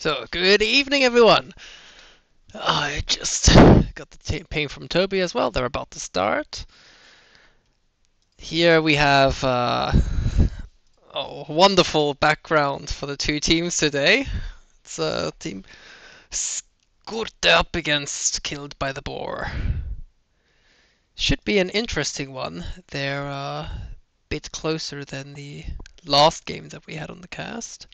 So, good evening, everyone. I just got the ping from Toby as well. They're about to start. Here we have uh, a wonderful background for the two teams today. It's a team Skurte up against Killed by the Boar. Should be an interesting one. They're uh, a bit closer than the last game that we had on the cast.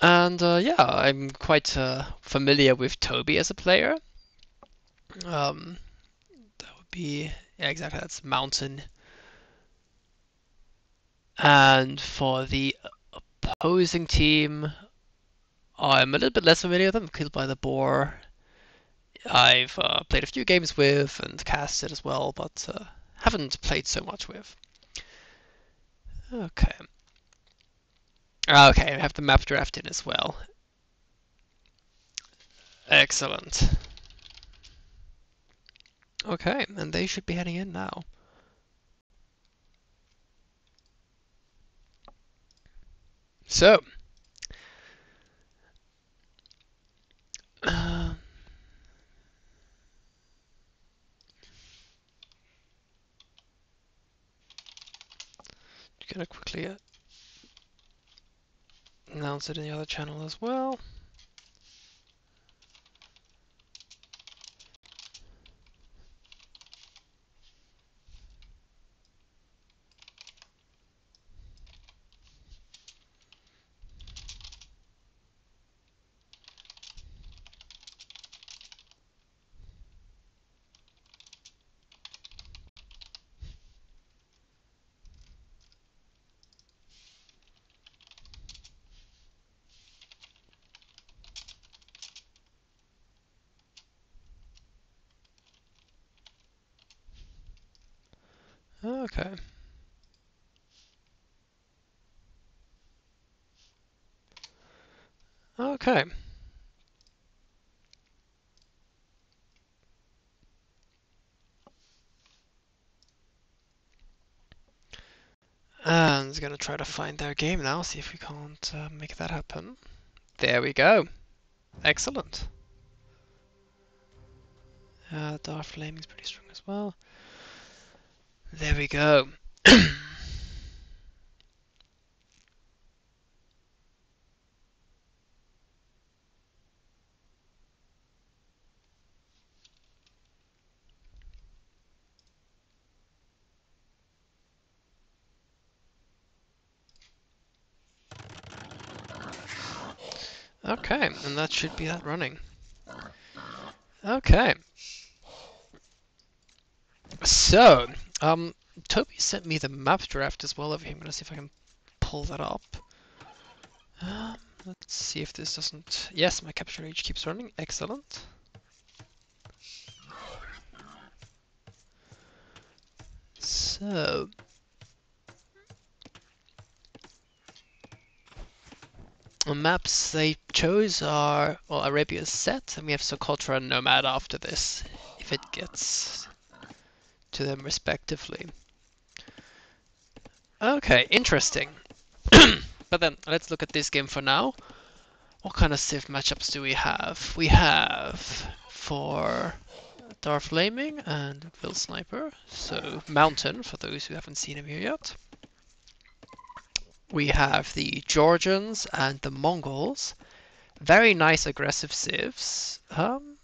And uh, yeah, I'm quite uh, familiar with Toby as a player. Um, that would be yeah, exactly that's Mountain. And for the opposing team, I'm a little bit less familiar with them. Killed by the Boar. I've uh, played a few games with and casted as well, but uh, haven't played so much with. Okay. Okay, I have the map draft in as well. Excellent. Okay, and they should be heading in now. So, uh, gonna quickly announce it in the other channel as well. Okay. Okay. And gonna try to find their game now, see if we can't uh, make that happen. There we go. Excellent. Uh, Dark is pretty strong as well. There we go. okay, and that should be that running. Okay. So, um, Toby sent me the map draft as well over here. I'm gonna see if I can pull that up. Um, let's see if this doesn't... Yes, my CaptureAge keeps running. Excellent. So... maps they chose are, well, Arabia's set, and we have Socotra and Nomad after this, if it gets to them respectively. Okay, interesting. but then let's look at this game for now. What kind of Civ matchups do we have? We have for Dark Flaming and Will Sniper, so Mountain for those who haven't seen him here yet. We have the Georgians and the Mongols. Very nice aggressive civs. Um,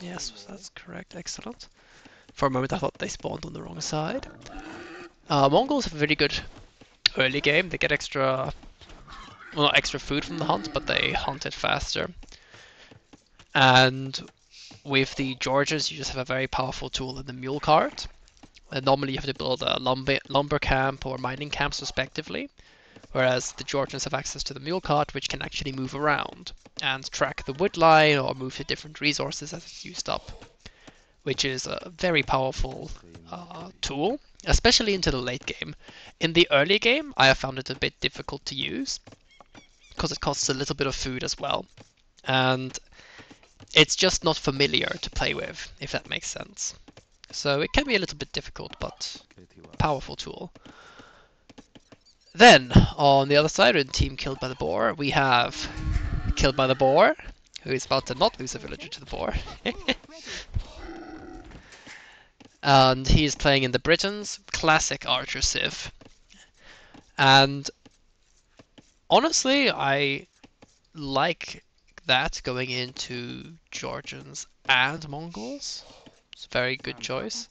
yes, that's correct. Excellent. For a moment I thought they spawned on the wrong side. Uh, Mongols have a very good early game. They get extra, well, not extra food from the hunt, but they hunt it faster. And with the Georgians, you just have a very powerful tool in the mule cart. And normally you have to build a lumber, lumber camp or mining camps respectively, whereas the Georgians have access to the mule cart, which can actually move around and track the wood line or move to different resources as it's used up, which is a very powerful uh, tool especially into the late game. In the early game, I have found it a bit difficult to use because it costs a little bit of food as well. And it's just not familiar to play with, if that makes sense. So it can be a little bit difficult, but powerful tool. Then, on the other side, in Team Killed by the Boar, we have Killed by the Boar, who is about to not lose a villager to the Boar. and he's playing in the Britons, classic Archer Civ. And honestly, I like that going into Georgians and Mongols. It's a very good choice.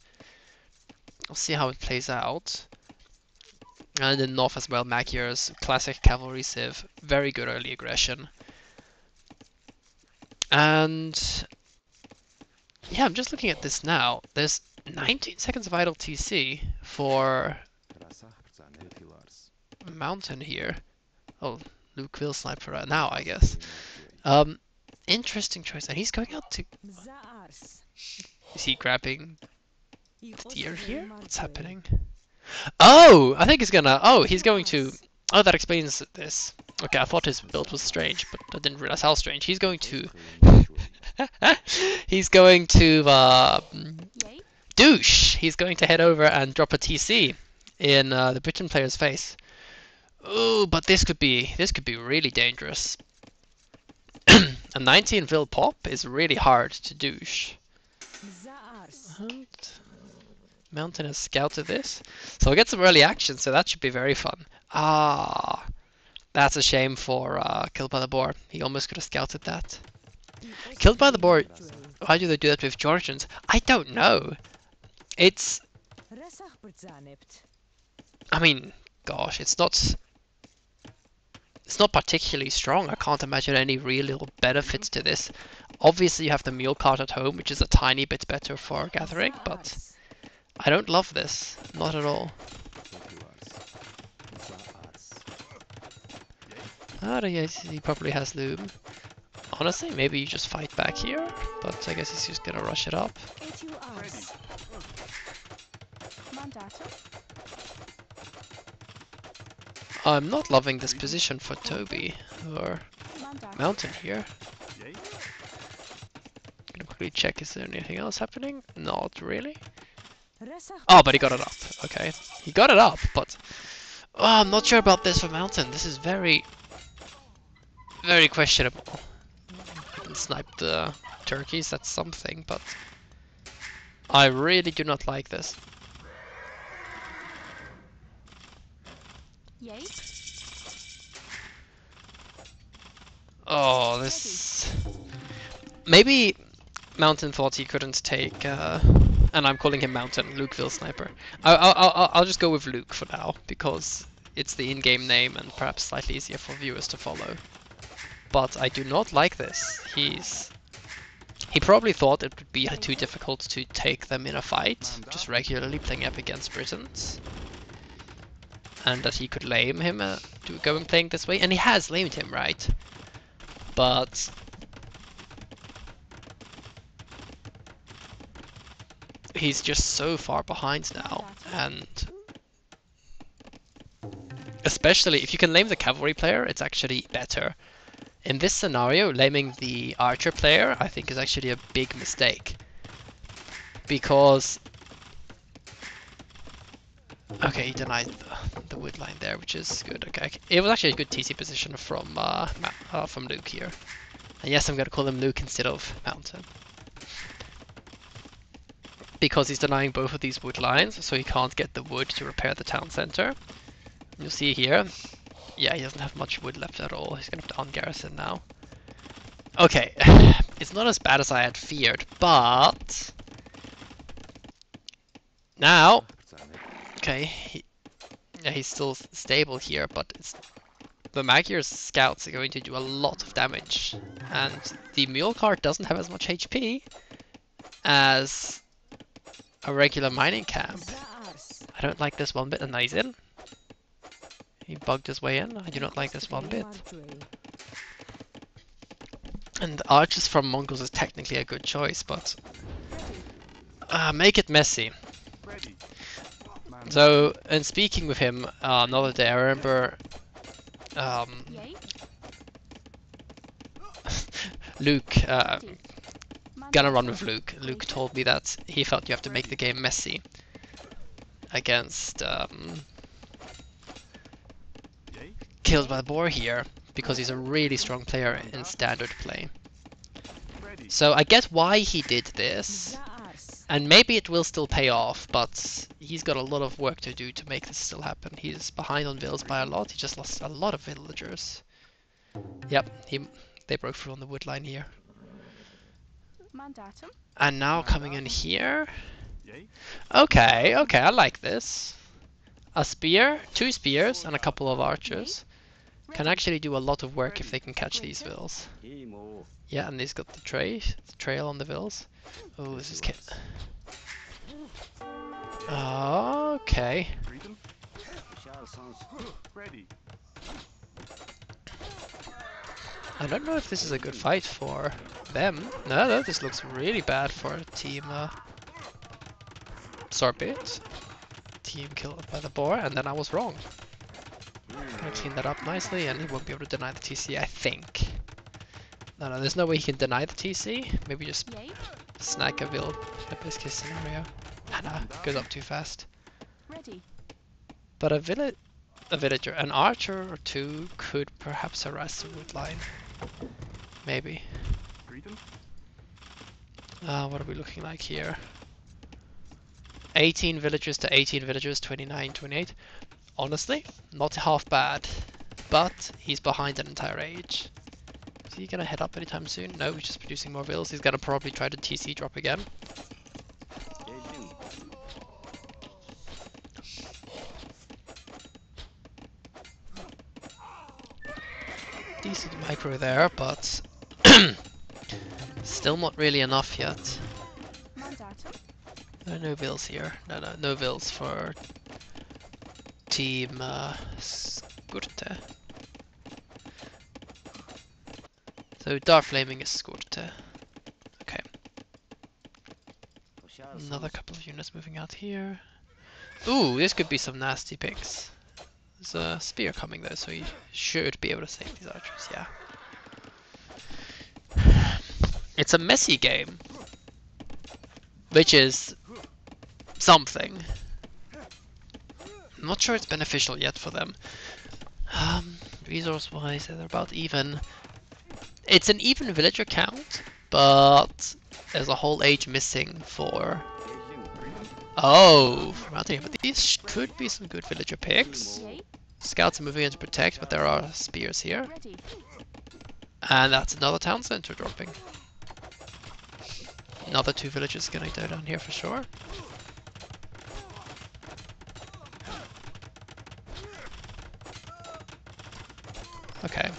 We'll see how it plays out. And in North as well, Magyars, classic cavalry civ, very good early aggression. And yeah, I'm just looking at this now. There's 19 seconds of idle TC for Mountain here. Oh, Luke will sniper right now, I guess. Um, interesting choice. And he's going out to. Is he grabbing the deer here? What's happening? Oh, I think he's gonna. Oh, he's going to. Oh, that explains this. Okay, I thought his build was strange, but I didn't realize how strange. He's going to. he's going to uh, douche. He's going to head over and drop a TC in uh, the Briton player's face. Oh, but this could be this could be really dangerous. a 19 vil pop is really hard to douche. And Mountain has scouted this. So we'll get some early action, so that should be very fun. Ah, that's a shame for uh, Killed by the Boar. He almost could have scouted that. Killed by the Boar, why do they do that with Georgians? I don't know. It's... I mean, gosh, it's not... It's not particularly strong. I can't imagine any real little benefits to this. Obviously you have the mule cart at home, which is a tiny bit better for gathering, but... I don't love this. Not at all. Ah, yes, he probably has loom. Honestly, maybe you just fight back here, but I guess he's just gonna rush it up. I'm not loving this position for Toby, or Mountain here. Gonna quickly check, is there anything else happening? Not really. Oh, but he got it up. Okay. He got it up, but... Oh, I'm not sure about this for Mountain. This is very... Very questionable. Snipe the turkeys, that's something, but... I really do not like this. Yay. Oh, this... Maybe Mountain thought he couldn't take... Uh, and I'm calling him Mountain, Lukeville Sniper. I, I, I'll, I'll just go with Luke for now, because it's the in-game name and perhaps slightly easier for viewers to follow. But I do not like this. He's... He probably thought it would be too difficult to take them in a fight, just regularly playing up against Britons. And that he could lame him uh, to going playing this way, and he has lamed him, right? But he's just so far behind now, and especially if you can lame the cavalry player, it's actually better. In this scenario, laming the archer player, I think is actually a big mistake. Because... Okay, he denied the, the wood line there, which is good. Okay, it was actually a good TC position from uh, uh, from Luke here. And yes, I'm gonna call him Luke instead of Mountain because he's denying both of these wood lines, so he can't get the wood to repair the town center. You'll see here, yeah, he doesn't have much wood left at all. He's gonna have to ungarrison now. Okay, it's not as bad as I had feared, but... Now, okay, he, yeah, he's still stable here, but the Magyar's scouts are going to do a lot of damage, and the mule cart doesn't have as much HP as a regular mining camp. I don't like this one bit, and now he's in. He bugged his way in. I do not like this one bit. And archers from Mongols is technically a good choice, but uh, make it messy. So, in speaking with him uh, another day, I remember um, Luke uh, gonna run with Luke. Luke told me that he felt you have to make the game messy against um, killed by the boar here because he's a really strong player in standard play. So I get why he did this, and maybe it will still pay off, but he's got a lot of work to do to make this still happen. He's behind on vills by a lot, he just lost a lot of villagers. Yep, he they broke through on the wood line here. Mandatum. And now coming in here. Okay, okay, I like this. A spear, two spears, and a couple of archers can actually do a lot of work if they can catch these vills. Yeah, and he's got the the trail on the vills. Oh, this is kit. Okay. I don't know if this is a good fight for them. No, no, this looks really bad for team uh, Sorbet. Team killed by the boar, and then I was wrong. I clean that up nicely, and he won't be able to deny the TC, I think. No, no, there's no way he can deny the TC. Maybe just Yay. snag a build, a best case scenario. Ah, nah, goes up too fast. Ready. But a village, a villager, an archer or two could perhaps harass the wood line. Maybe. Greet 'em. Uh, what are we looking like here? 18 villagers to 18 villagers, 29, 28. Honestly, not half bad. But he's behind an entire age. Is he gonna head up anytime soon? No, he's just producing more vills. He's gonna probably try to TC drop again. Decent micro there, but still not really enough yet. Mandatum. There are no vills here. No, no, no vills for Team uh, Skurte. So Dark Flaming is Skurte. Okay, another couple of units moving out here. Ooh, this could be some nasty picks. There's a spear coming though, so he should be able to save these archers, yeah. It's a messy game. Which is something. Not sure it's beneficial yet for them. Um, resource wise, they're about even. It's an even villager count, but there's a whole age missing for. Oh, for mountain, but these could be some good villager picks. Scouts are moving in to protect, but there are spears here. And that's another town center dropping. Another two villages gonna go down here for sure. Okay.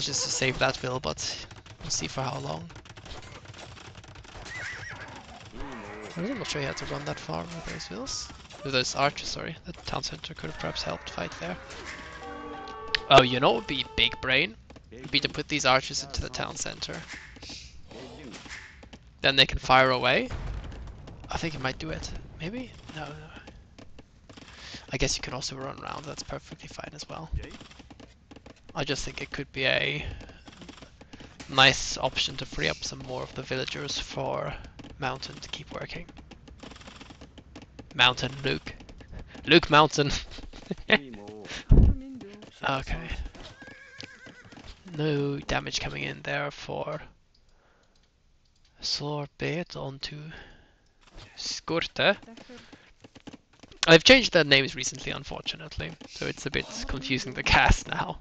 Just save that vill, but we'll see for how long. Hmm. I'm not sure you had to run that far with those vills. With those archers, sorry. The town center could have perhaps helped fight there. Oh, you know what would be big brain? Would be to put these archers into the town center. Then they can fire away. I think it might do it. Maybe? No, no. I guess you can also run around. That's perfectly fine as well. I just think it could be a nice option to free up some more of the villagers for Mountain to keep working. Mountain Luke. Luke Mountain. okay. No damage coming in there for Sorbet onto Skurte. I've changed their names recently, unfortunately, so it's a bit confusing the cast now.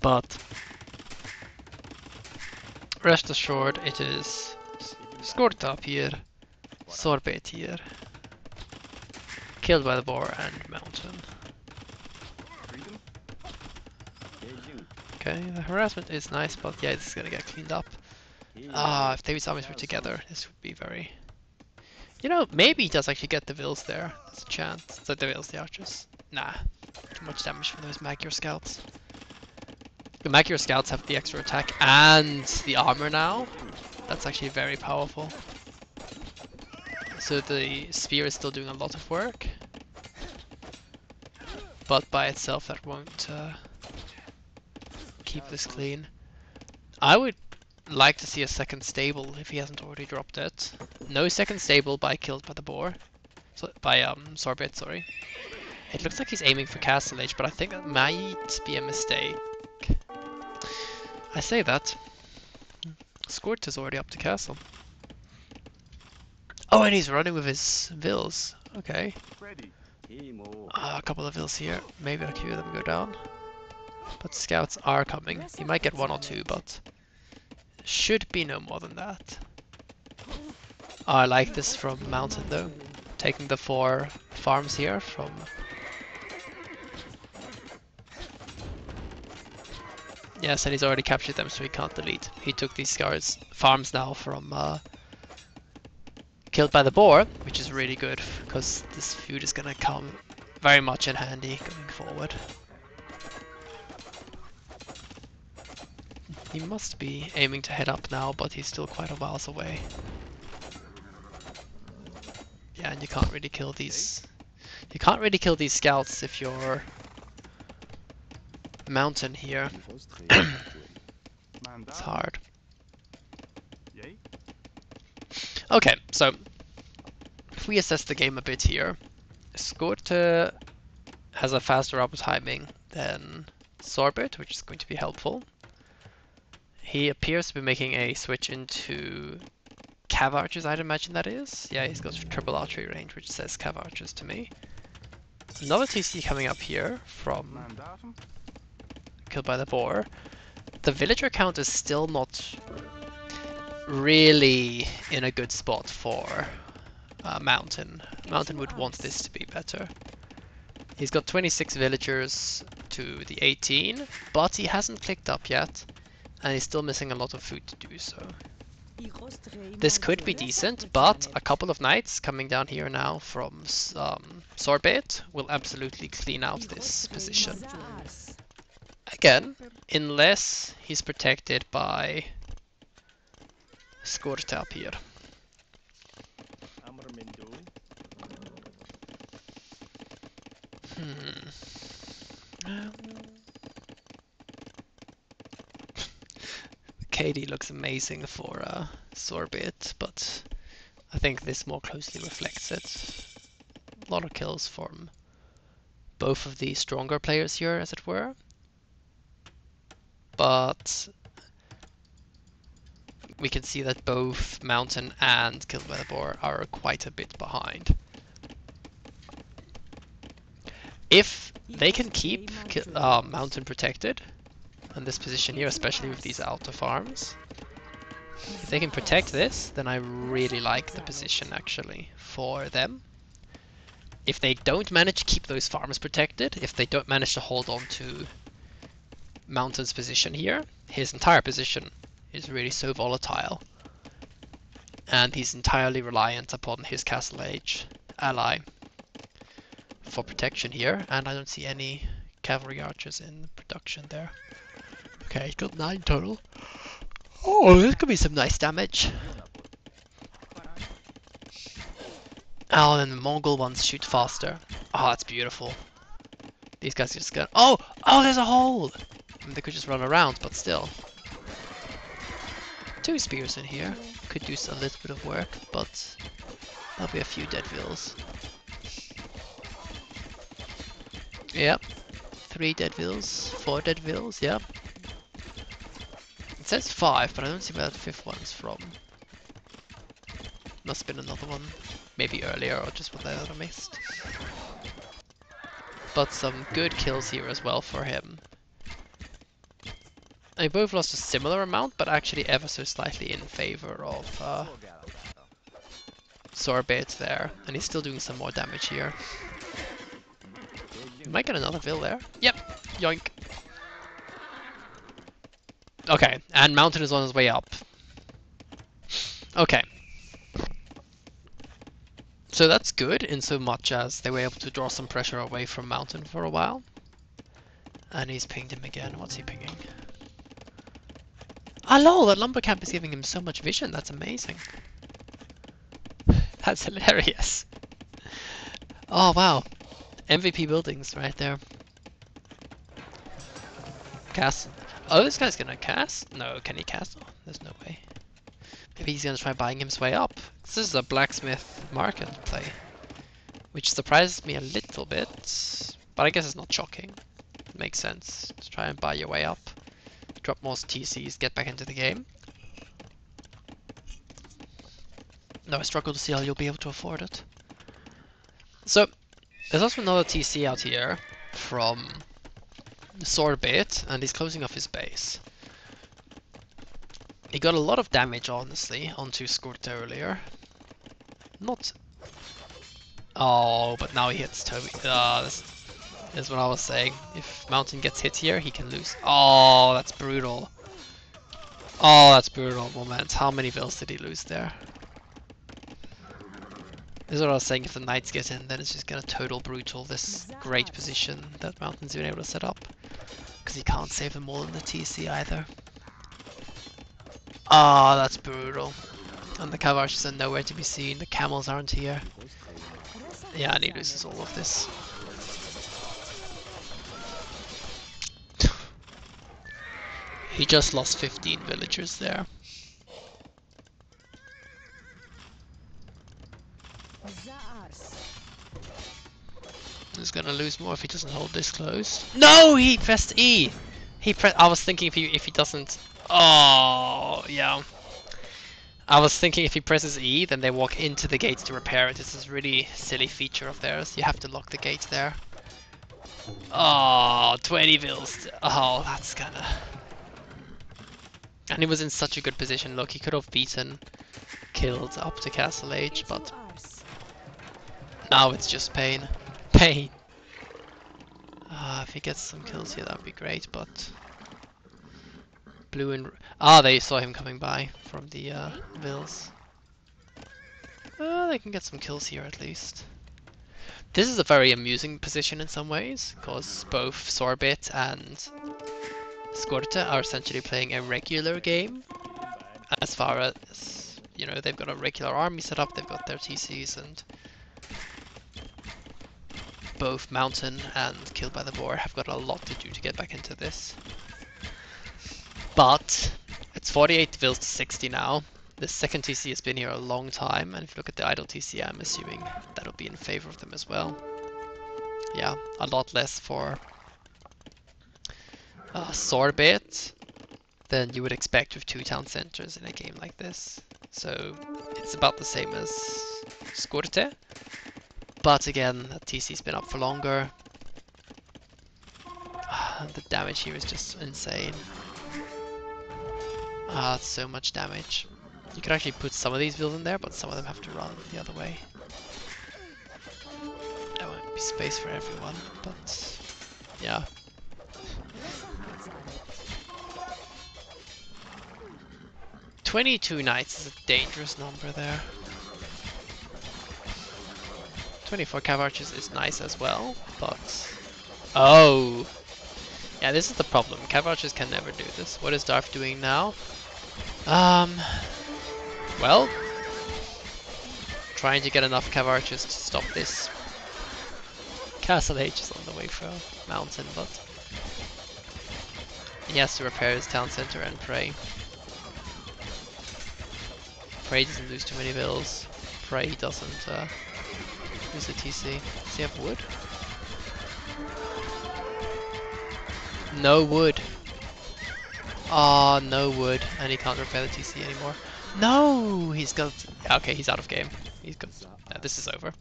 But rest assured, it is Skurte up here, Sorbet here, killed by the boar and mountain. Okay, the harassment is nice, but yeah, it's gonna get cleaned up. Ah, if David's armies were together, this would be very. You know, maybe he does actually get the vills there. There's a chance. So the vills, the archers. Nah, too much damage from those Magyar scouts. The Magyar scouts have the extra attack and the armor now. That's actually very powerful. So the spear is still doing a lot of work. But by itself, that won't uh, keep this clean. I would like to see a second stable if he hasn't already dropped it. No second stable by killed by the boar. So, by um Sorbet, sorry. It looks like he's aiming for Castle Age, but I think that might be a mistake. I say that. Skurte is already up to Castle. Oh, and he's running with his Vills. Okay. Uh, a couple of Vills here. Maybe a few of them go down. But scouts are coming. He might get one or two, but should be no more than that. I like this from Mountain though. Taking the four farms here from Yes, and he's already captured them, so he can't delete. He took these scars farms now from uh, killed by the boar, which is really good because this food is gonna come very much in handy going forward. He must be aiming to head up now, but he's still quite a whiles away. Yeah, and you can't really kill these. You can't really kill these scouts if you're mountain here. It's hard. Okay, so if we assess the game a bit here, Skurte has a faster up timing than Sorbet, which is going to be helpful. He appears to be making a switch into Cav Archers, I'd imagine that is. Yeah, he's got triple archery range, which says Cav Archers to me. Another TC coming up here from. Killed by the boar. The villager count is still not really in a good spot for uh, Mountain. Mountain would want this to be better. He's got 26 villagers to the 18, but he hasn't clicked up yet, and he's still missing a lot of food to do so. This could be decent, but a couple of knights coming down here now from um, Sorbet will absolutely clean out this position. Again, unless he's protected by here. Hmm. Um, Katie looks amazing for uh, Sorbet, but I think this more closely reflects it. A lot of kills from both of the stronger players here, as it were. But we can see that both Mountain and Boar are quite a bit behind. If they can keep uh, Mountain protected, in this position here, especially with these outer farms, if they can protect this, then I really like the position actually for them. If they don't manage to keep those farms protected, if they don't manage to hold on to Mountain's position here, his entire position is really so volatile. And he's entirely reliant upon his Castle Age ally for protection here, and I don't see any cavalry archers in production there. Okay, got nine total. Oh, this could be some nice damage. Oh, and the Mongol ones shoot faster. Oh, that's beautiful. These guys just going. Oh, oh, there's a hole. They could just run around, but still. Two spears in here could do a little bit of work, but there'll be a few dead vills. Yep. Three dead vills, four dead vills, yep. It says five, but I don't see where the fifth one's from. Must have been another one. Maybe earlier or just one that I missed. But some good kills here as well for him. They both lost a similar amount, but actually ever so slightly in favor of uh, Sorbet there. And he's still doing some more damage here. He might get another Vill there. Yep, yoink. Okay, and Mountain is on his way up. Okay. So that's good in so much as they were able to draw some pressure away from Mountain for a while. And he's pinged him again. What's he pinging? Ah lol, that lumber camp is giving him so much vision. That's amazing. That's hilarious. Oh wow. MVP buildings right there. Cast. Oh, this guy's gonna cast? No, can he cast? Oh, there's no way. Maybe he's gonna try buying his way up. This is a blacksmith market play. which surprises me a little bit, but I guess it's not shocking. It makes sense to try and buy your way up, drop more TCs, get back into the game. Though I struggle to see how you'll be able to afford it. So, there's also another TC out here from Sorbet, and he's closing off his base. He got a lot of damage, honestly, onto Skurt earlier. Not... Oh, but now he hits Toby. Uh, this is what I was saying. If Mountain gets hit here, he can lose. Oh, that's brutal. Oh, that's brutal moment. How many vills did he lose there? This is what I was saying, if the knights get in, then it's just gonna total brutal this great position that Mountain's been able to set up. Because he can't save them all in the TC either. Ah, oh, that's brutal. And the Cav archers are nowhere to be seen, the camels aren't here. Yeah, and he loses all of this. He just lost 15 villagers there. He's gonna lose more if he doesn't hold this close. No, he pressed E. He pre I was thinking if he if he doesn't. Oh, yeah. I was thinking if he presses E, then they walk into the gates to repair it. This is really silly feature of theirs. You have to lock the gate there. Oh, 20 vills. Oh, that's gonna... And he was in such a good position. Look, he could have beaten, killed up to Castle Age, but now it's just pain. Pain. Uh, if he gets some kills here, that would be great, but... Blue and... Ah, they saw him coming by from the uh, Vills. Uh, they can get some kills here at least. This is a very amusing position in some ways, because both Sorbet and Skurte are essentially playing a regular game. As far as, you know, they've got a regular army set up, they've got their TCs, and both Mountain and Killed by the Boar have got a lot to do to get back into this. But it's 48 vills to 60 now. The second TC has been here a long time, and if you look at the idle TC, I'm assuming that'll be in favor of them as well. Yeah, a lot less for uh, Sorbet than you would expect with two town centers in a game like this. So it's about the same as Skurte, but again, the TC's been up for longer. the damage here is just insane. Ah, so much damage. You could actually put some of these vills in there, but some of them have to run the other way. There won't be space for everyone, but yeah. Twenty-two knights is a dangerous number there. 24 cav archers is nice as well, but... Oh! Yeah, this is the problem. Cav archers can never do this. What is Darth doing now? Um, well, trying to get enough cav archers to stop this. Castle Age is on the way for a mountain, but he has to repair his town center and pray. Pray doesn't lose too many vills. Pray doesn't uh, lose a TC. Does he have wood? No wood. Ah, no wood, and he can't repair the TC anymore. No, he's got. Okay, he's out of game. He's got. Yeah, this is over.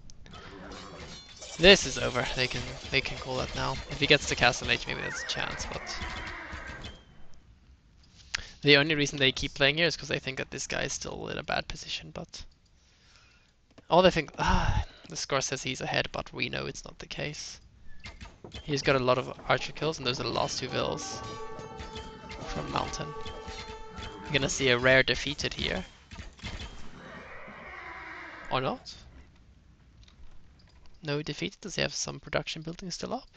This is over. They can they can call that now. If he gets to Castle Age, maybe there's a chance, but the only reason they keep playing here is because they think that this guy is still in a bad position. But all they think, ah, the score says he's ahead, but we know it's not the case. He's got a lot of archer kills, and those are the last two vills from Mountain. You're gonna see a rare defeated here. Or not? No defeated? Does he have some production building still up?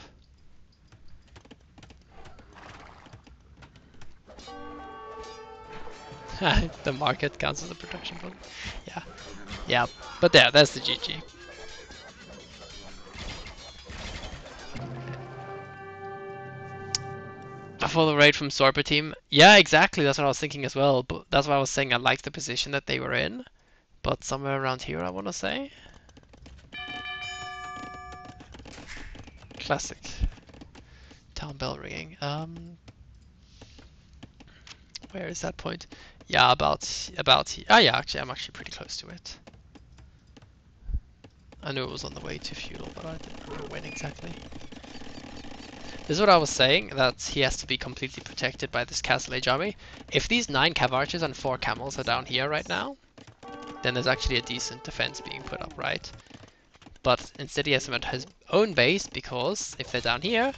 the market counts as a production building. Yeah. Yeah. But yeah, that's the GG. for the raid from Sorbet team. Yeah, exactly. That's what I was thinking as well. But that's why I was saying I liked the position that they were in. But somewhere around here, I want to say. Classic. Town bell ringing. Um, where is that point? Yeah, about about here. Ah, yeah. Actually, I'm actually pretty close to it. I knew it was on the way to feudal, but I didn't remember when exactly. This is what I was saying, that he has to be completely protected by this Castle Age army. If these 9 cav archers and 4 camels are down here right now, then there's actually a decent defense being put up, right? But instead he has them at his own base, because if they're down here,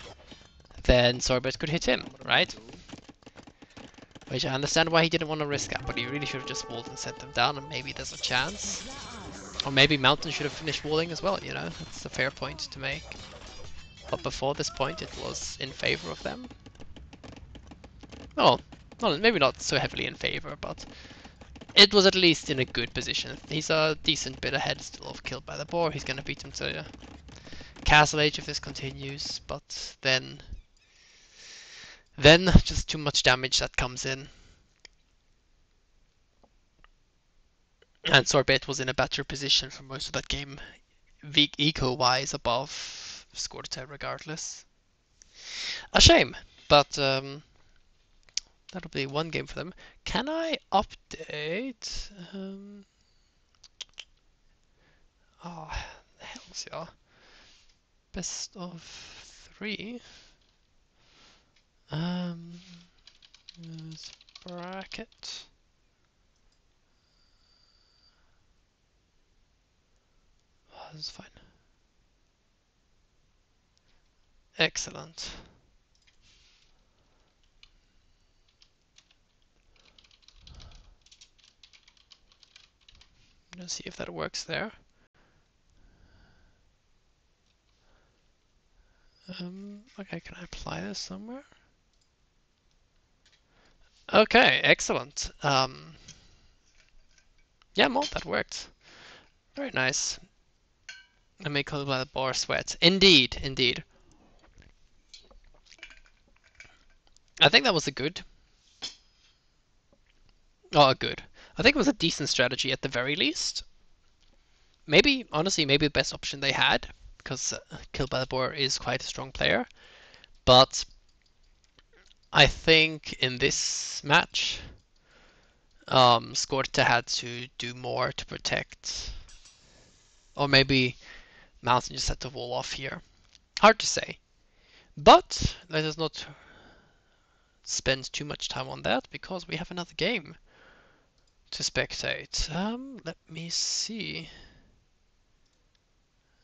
then Sorbet could hit him, right? Which I understand why he didn't want to risk that, but he really should have just walled and sent them down, and maybe there's a chance. Or maybe Mountain should have finished walling as well, you know? That's a fair point to make. But before this point it was in favor of them. Well, not, maybe not so heavily in favor, but it was at least in a good position. He's a decent bit ahead still of killed by the boar. He's gonna beat him to Castle Age if this continues, but then then just too much damage that comes in. And Sorbet was in a better position for most of that game, eco-wise above Skurte regardless. A shame, but um, that'll be one game for them. Can I update? Um, oh, hells yeah. Best of three. Um, bracket. Oh, this is fine. Excellent. Let's see if that works there. Um, okay, can I apply this somewhere? Okay, excellent. Um, yeah, Malt, that worked. Very nice. I may call by the bar sweat. Indeed, indeed. I think that was a good. Oh, good. I think it was a decent strategy at the very least. Maybe, honestly, maybe the best option they had, because uh, Kill by the Boar is quite a strong player. But I think in this match, um, Skurte had to do more to protect. Or maybe Mountain just had to wall off here. Hard to say. But let us not spend too much time on that because we have another game to spectate. Um, let me see.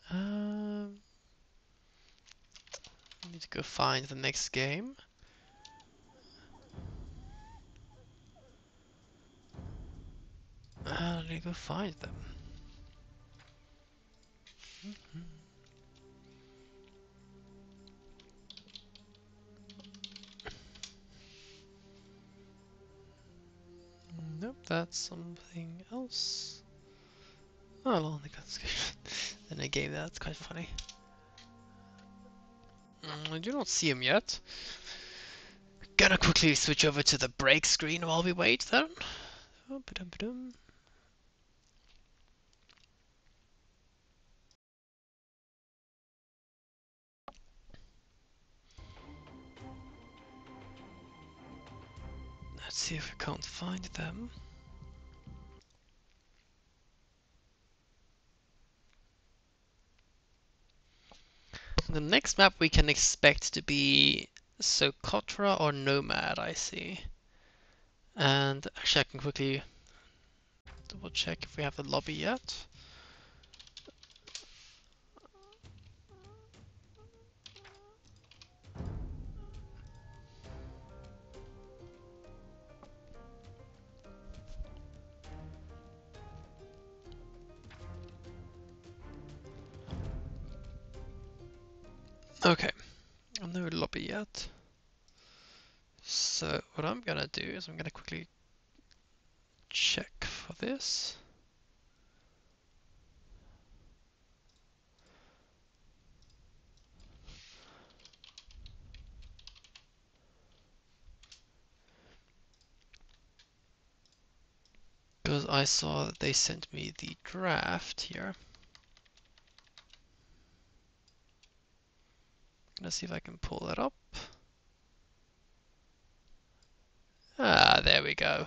Um, I need to go find the next game. Uh, let me go find them. Nope, that's something else. Oh, long the conscription. then a game that's quite funny. Mm, I do not see him yet. Gonna quickly switch over to the break screen while we wait then. Oh, Let's see if I can't find them. The next map we can expect to be Socotra or Nomad, I see. And actually I can quickly double check if we have the lobby yet. Okay, I'm no lobby yet. So what I'm gonna do is I'm gonna quickly check for this. Because I saw that they sent me the draft here. Gonna see if I can pull that up. Ah, there we go.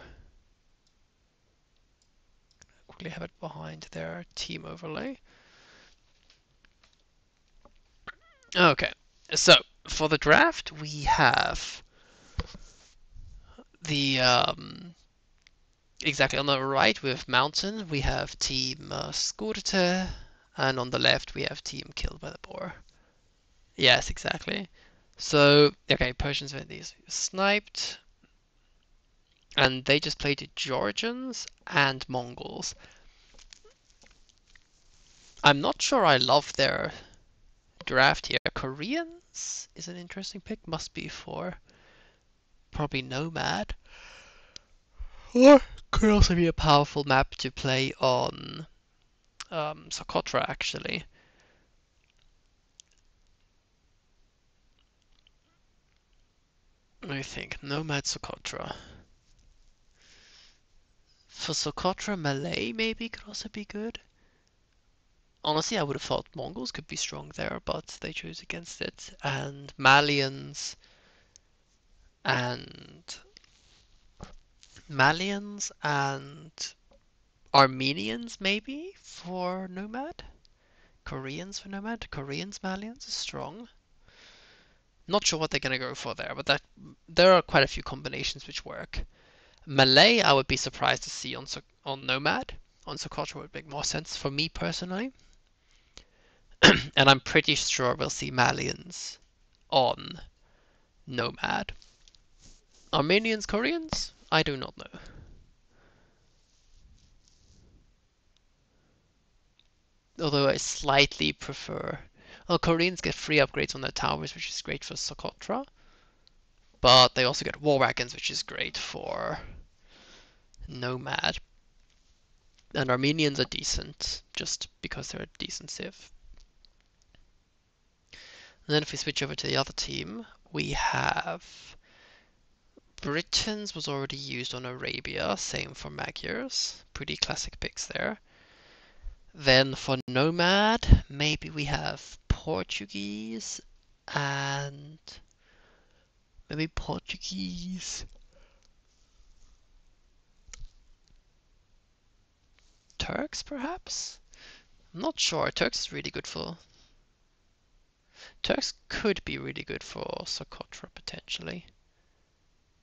Quickly have it behind their team overlay. Okay, so for the draft we have the um, exactly on the right we have Mountain, we have Team uh, Skurte, and on the left we have Team Killed by the Boar. Yes, exactly. So okay, Persians went these sniped, and they just played Georgians and Mongols. I'm not sure I love their draft here. Koreans is an interesting pick. Must be for probably Nomad. Or could also be a powerful map to play on um, Socotra actually. I think Nomad Socotra. For Socotra, Malay maybe could also be good. Honestly, I would have thought Mongols could be strong there, but they chose against it. And Malians and Malians and Armenians maybe for Nomad. Koreans for Nomad. Koreans Malians is strong. Not sure what they're gonna go for there, but that there are quite a few combinations which work. Malay, I would be surprised to see on on Nomad. On Socotra would make more sense for me personally. and I'm pretty sure we'll see Malians on Nomad. Armenians, Koreans? I do not know. Although I slightly prefer... Well, Koreans get free upgrades on their towers, which is great for Socotra. But they also get war wagons, which is great for Nomad. And Armenians are decent, just because they're a decent civ. And then if we switch over to the other team, we have Britons was already used on Arabia, same for Magyars. Pretty classic picks there. Then for Nomad, maybe we have Portuguese and maybe Portuguese. Turks, perhaps? I'm not sure. Turks is really good for Turks could be really good for Socotra potentially.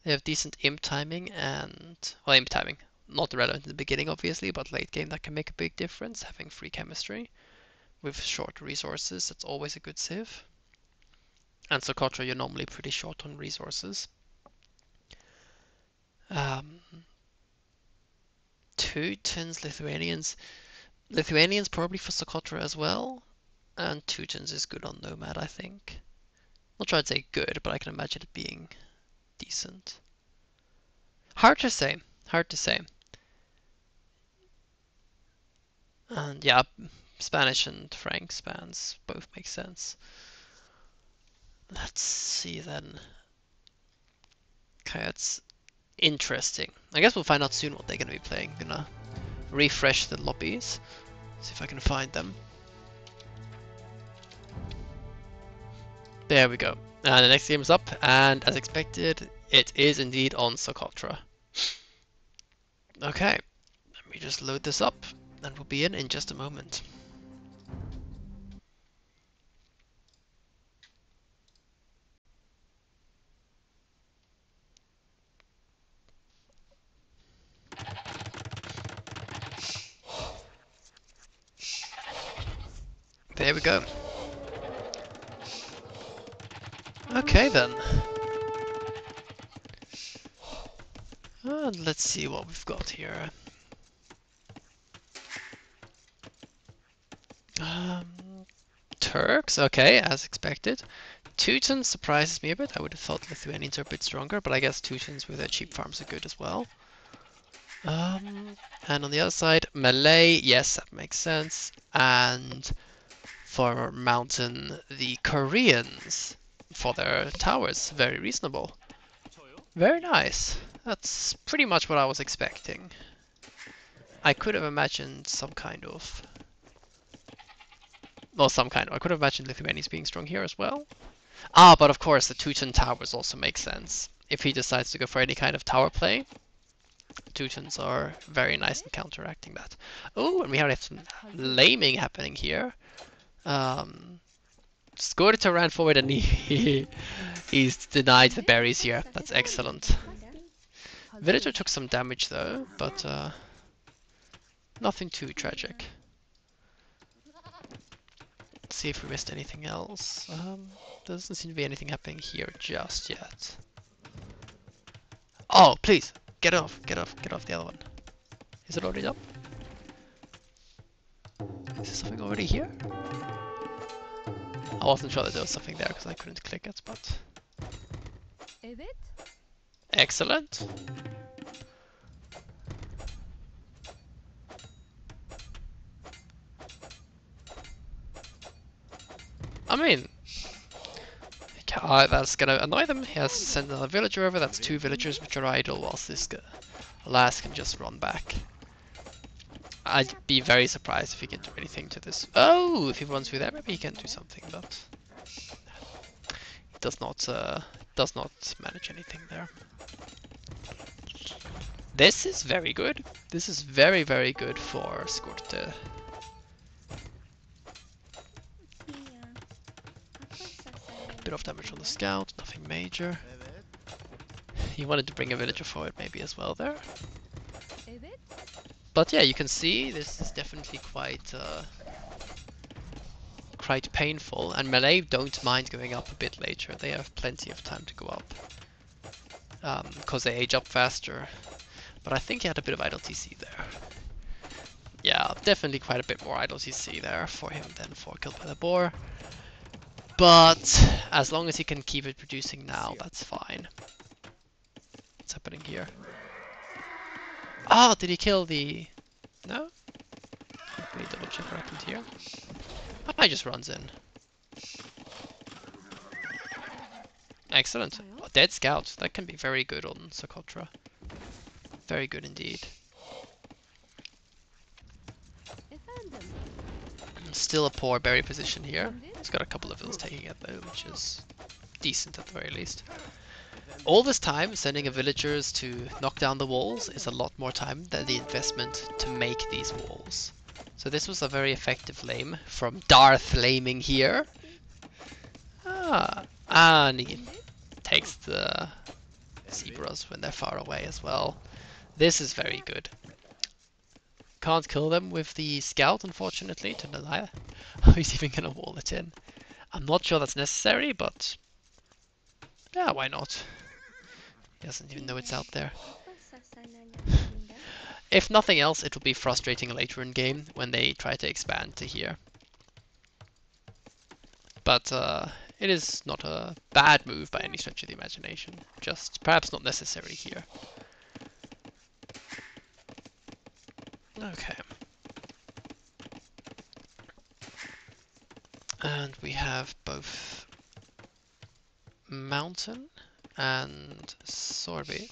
They have decent imp timing and well imp timing. Not relevant in the beginning obviously, but late game that can make a big difference, having free chemistry. With short resources, that's always a good civ. And Socotra you're normally pretty short on resources. Um, Teutons, Lithuanians. Lithuanians probably for Socotra as well. And Teutons is good on Nomad, I think. Not sure I'd say good, but I can imagine it being decent. Hard to say. Hard to say. And yeah, Spanish and Frank spans both make sense. Let's see then. Okay, that's interesting. I guess we'll find out soon what they're gonna be playing. gonna refresh the lobbies. See if I can find them. There we go. And the next game is up, and as expected, it is indeed on Socotra. Okay, let me just load this up, and we'll be in in just a moment. There we go. Okay then. And let's see what we've got here. Um, Turks, okay, as expected. Teutons surprises me a bit. I would have thought Lithuanians are a bit stronger, but I guess Teutons with their cheap farms are good as well. Um, and on the other side, Malay, yes, that makes sense. And for Mountain, the Koreans for their towers. Very reasonable. Very nice. That's pretty much what I was expecting. I could have imagined some kind of... Well, some kind of... I could have imagined Lithuanians being strong here as well. Ah, but of course the Teuton towers also make sense. If he decides to go for any kind of tower play, Teutons are very nice in counteracting that. Oh, and we have some laming happening here. Um, Skurte ran forward and he he's denied the berries here. That's excellent. Villager took some damage though, but uh, nothing too tragic. Let's see if we missed anything else. Um, doesn't seem to be anything happening here just yet. Oh, please! Get off, get off, get off the other one. Is it already up? Is there something already here? I wasn't sure that there was something there because I couldn't click it, but... Is it? Excellent. I mean, uh, that's gonna annoy them. He has sent another villager over. That's two villagers which are idle, whilst this guy, last can just run back. I'd be very surprised if he can do anything to this. Oh, if he runs through there, maybe he can do something, but he does not. Uh, does not manage anything there. This is very good. This is very, very good for Skurte. Bit of damage on the scout, nothing major. He wanted to bring a villager forward maybe as well there. But yeah, you can see this is definitely quite uh, quite painful. And Malay don't mind going up a bit later. They have plenty of time to go up. Because they age up faster. But I think he had a bit of idle TC there. Yeah, definitely quite a bit more idle TC there for him than for Kill by the Boar. But as long as he can keep it producing now, that's fine. What's happening here? Ah, did he kill the... No? Let me double check what happened here. Ah, he just runs in. Excellent. A dead scout. That can be very good on Socotra. Very good indeed. I found them. Still a poor berry position here. He's got a couple of vills taking it though, which is decent at the very least. All this time, sending a villagers to knock down the walls is a lot more time than the investment to make these walls. So this was a very effective lame from Darth laming here. Ah, and he takes the zebras when they're far away as well. This is very good. Can't kill them with the scout, unfortunately, to deny how he's even gonna wall it in. I'm not sure that's necessary, but yeah, why not? He doesn't even know it's out there. If nothing else, it will be frustrating later in game when they try to expand to here. But uh, it is not a bad move by any stretch of the imagination. Just perhaps not necessary here. Okay. And we have both Mountain and Sorbet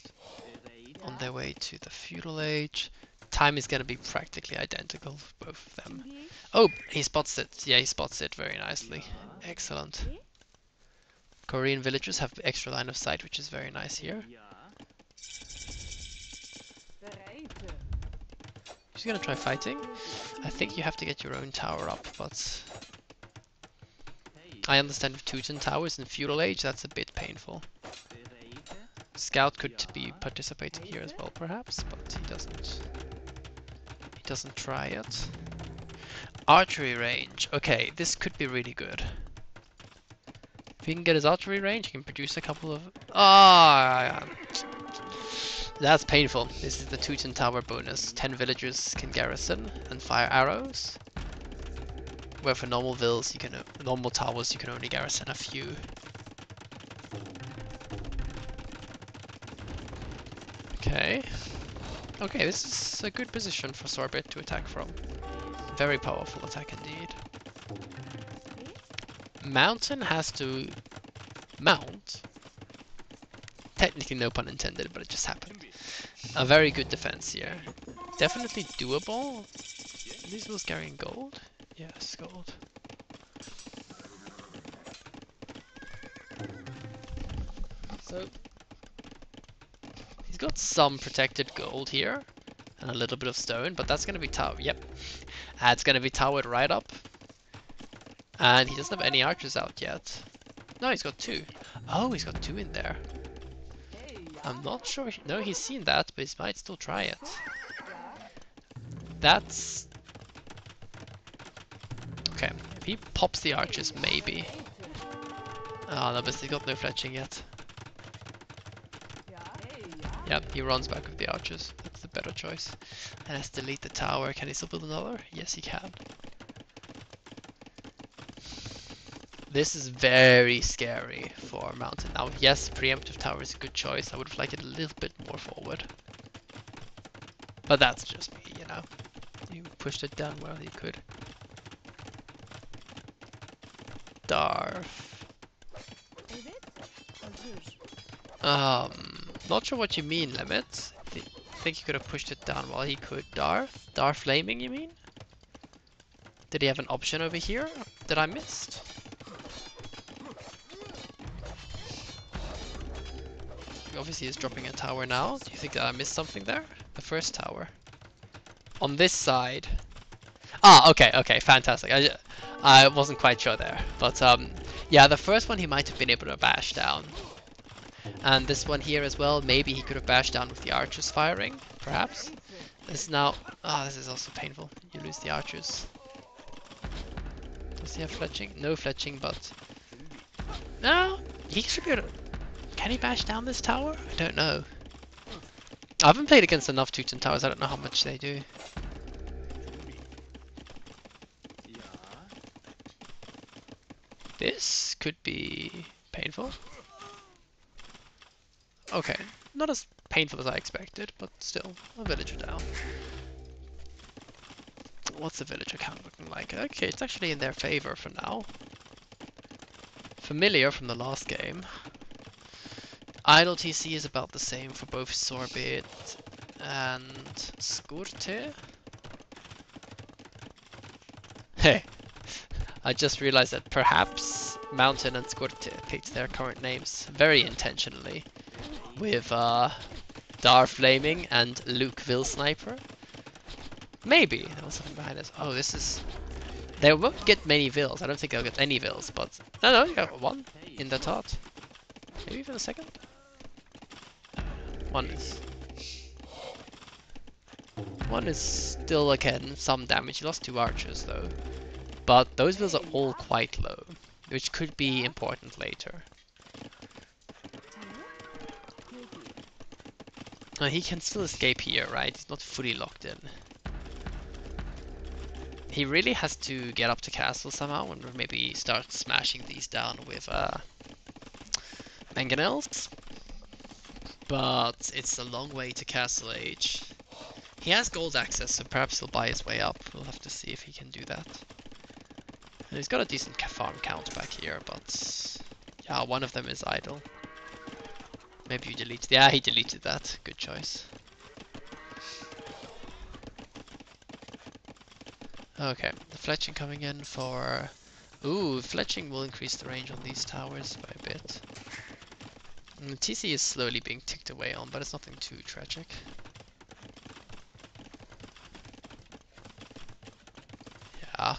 on their way to the feudal age. Time is going to be practically identical for both of them. Oh, he spots it. Yeah, he spots it very nicely. Excellent. Korean villagers have extra line of sight, which is very nice here. She's gonna try fighting. I think you have to get your own tower up, but I understand Teuton towers in feudal age, that's a bit painful. Scout could be participating here as well, perhaps, but he doesn't. He doesn't try it. Archery range. Okay, this could be really good. If he can get his archery range, he can produce a couple of. Ah, that's painful. This is the Teuton Tower bonus. 10 villagers can garrison and fire arrows. Where for normal vills, you can normal towers, you can only garrison a few. Okay. Okay, this is a good position for Sorbet to attack from. Very powerful attack indeed. Mountain has to mount. Technically no pun intended, but it just happened. A very good defense here. Definitely doable. These vills carrying gold? Yes, gold. So he's got some protected gold here and a little bit of stone, but that's gonna be tower. Yep, that's gonna be towered right up. And he doesn't have any archers out yet. No, he's got two. Oh, he's got two in there. I'm not sure. He, no, he's seen that, but he might still try it. That's okay. If he pops the archers, maybe. Ah, no, but he's got no fletching yet. Yep, he runs back with the archers. That's the better choice. And let's delete the tower. Can he still build another? Yes, he can. This is very scary for Mountain. Now, yes, preemptive tower is a good choice. I would have liked it a little bit more forward. But that's just me, you know. You pushed it down well you could. Um, not sure what you mean, Limit. Th think you could have pushed it down while he could. Darth? Darth flaming, you mean? Did he have an option over here that I missed? Obviously he's dropping a tower now. Do you think that I missed something there? The first tower. On this side. Ah, okay, okay, fantastic. I, I wasn't quite sure there. But um, yeah, the first one he might have been able to bash down. And this one here as well, maybe he could have bashed down with the archers firing, perhaps. This is now, ah, this is also painful. You lose the archers. Does he have fletching? No fletching, but no, he should be able to. Can he bash down this tower? I don't know. I haven't played against enough Teuton towers. I don't know how much they do. This could be painful. Okay, not as painful as I expected, but still, a villager down. What's the villager count looking like? Okay, it's actually in their favor for now. Familiar from the last game. Idle TC is about the same for both Sorbet and Skurte. Hey, I just realized that perhaps Mountain and Skurte picked their current names very intentionally with uh, Dar Flaming and Luke Vil Sniper. Maybe there was something behind this. Oh, this is. They won't get many Vills. I don't think they'll get any Vills, but no, no, you got one in the tot. Maybe even a second. One is. One is still again some damage. He lost two archers though, but those Vills are all quite low, which could be important later. Uh, he can still escape here, right? He's not fully locked in. He really has to get up to castle somehow and maybe start smashing these down with uh, mangonels. But it's a long way to Castle Age. He has gold access, so perhaps he'll buy his way up. We'll have to see if he can do that. And he's got a decent farm count back here, but yeah, one of them is idle. Maybe you delete. Yeah, he deleted that. Good choice. Okay, the fletching coming in for. Ooh, fletching will increase the range on these towers by a bit. Mm, and the TC is slowly being ticked away on, but it's nothing too tragic. Yeah,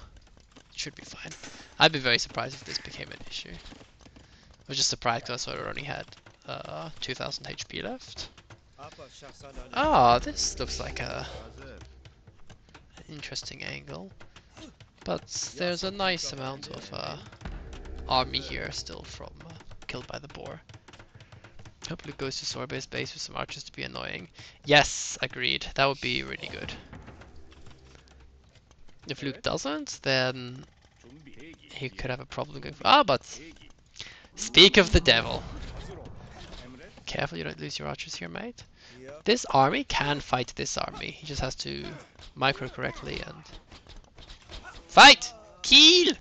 should be fine. I'd be very surprised if this became an issue. I was just surprised because I saw it only had uh, 2000 HP left. Ah, this looks like a an interesting angle. But there's a nice amount of uh, army here still from uh, killed by the boar. Hopefully it goes to Sorbet's base with some archers to be annoying. Yes, agreed. That would be really good. If Luke doesn't, then he could have a problem going. Ah, but speak of the devil. Careful you don't lose your archers here, mate. This army can fight this army. He just has to micro correctly and fight. Kill.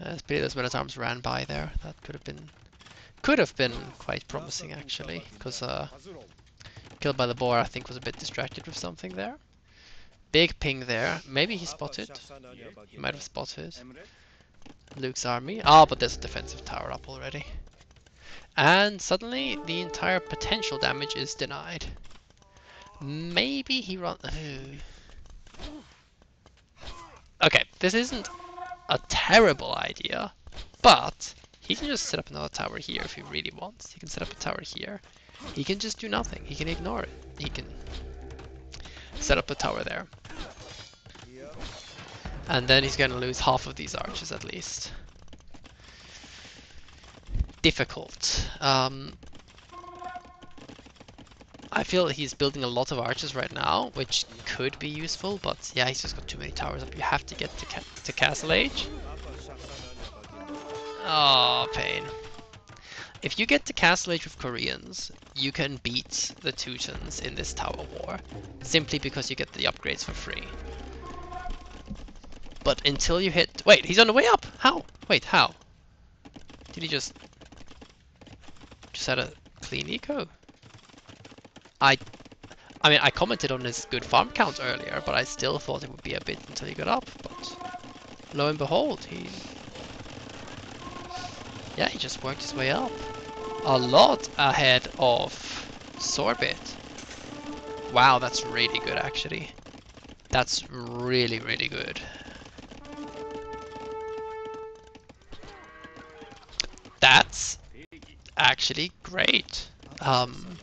Uh, it's pity those men at arms ran by there. That could have been could have been quite promising actually, because uh, killed by the boar I think was a bit distracted with something there. Big ping there. Maybe he spotted. He might have spotted. Luke's army. Ah, but there's a defensive tower up already. And suddenly the entire potential damage is denied. Maybe he run. Okay, this isn't a terrible idea, but he can just set up another tower here if he really wants. He can set up a tower here. He can just do nothing. He can ignore it. He can set up a tower there. And then he's going to lose half of these archers at least. Difficult. Um, I feel he's building a lot of archers right now, which could be useful, but yeah, he's just got too many towers up. You have to get to, ca to Castle Age. Oh, pain. If you get to Castle Age with Koreans, you can beat the Teutons in this tower war, simply because you get the upgrades for free. But until you hit... Wait, he's on the way up! How? Wait, how? Did he just... Just had a clean eco? I... I mean, I commented on his good farm count earlier, but I still thought it would be a bit until he got up, but... Lo and behold, he... Yeah, he just worked his way up. A lot ahead of Sorbet. Wow, that's really good actually. That's really, really good. That's actually great. Um,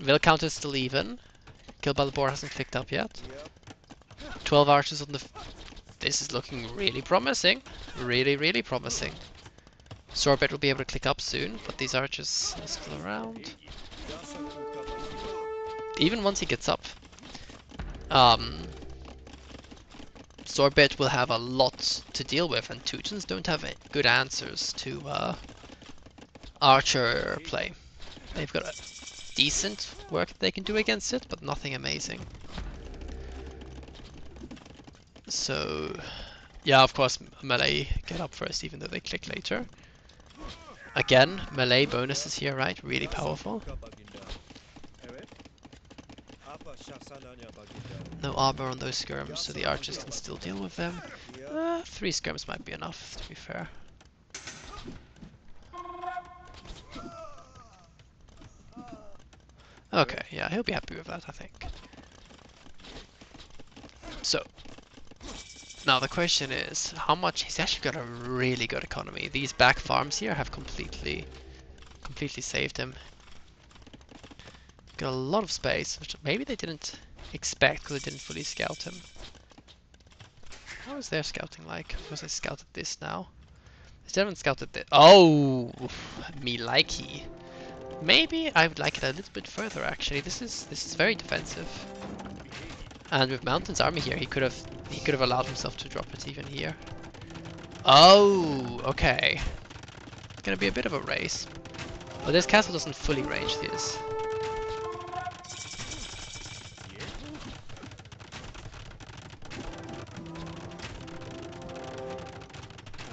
Vill count is still even. Kill by the boar hasn't picked up yet. 12 archers on the... this is looking really promising. Really, really promising. Sorbet will be able to click up soon, but these archers are still around. Even once he gets up, um, Sorbet will have a lot to deal with, and Teutons don't have good answers to uh, archer play. They've got a decent work they can do against it, but nothing amazing. So, yeah, of course, Malay get up first, even though they click later. Again, Malay bonuses here, right? Really powerful. No armor on those skirms, so the archers can still deal with them. Uh, three skirms might be enough, to be fair. Okay, yeah, he'll be happy with that, I think. So, now the question is, how much, he's actually got a really good economy. These back farms here have completely, completely saved him. Got a lot of space, which maybe they didn't expect because they didn't fully scout him. How is their scouting like? Because I scouted this now. They haven't scouted this. Oh, me likey. Maybe I would like it a little bit further actually. This is this is very defensive. And with Mountain's army here, he could have he could have allowed himself to drop it even here. Oh, okay. It's gonna be a bit of a race. But this castle doesn't fully range this.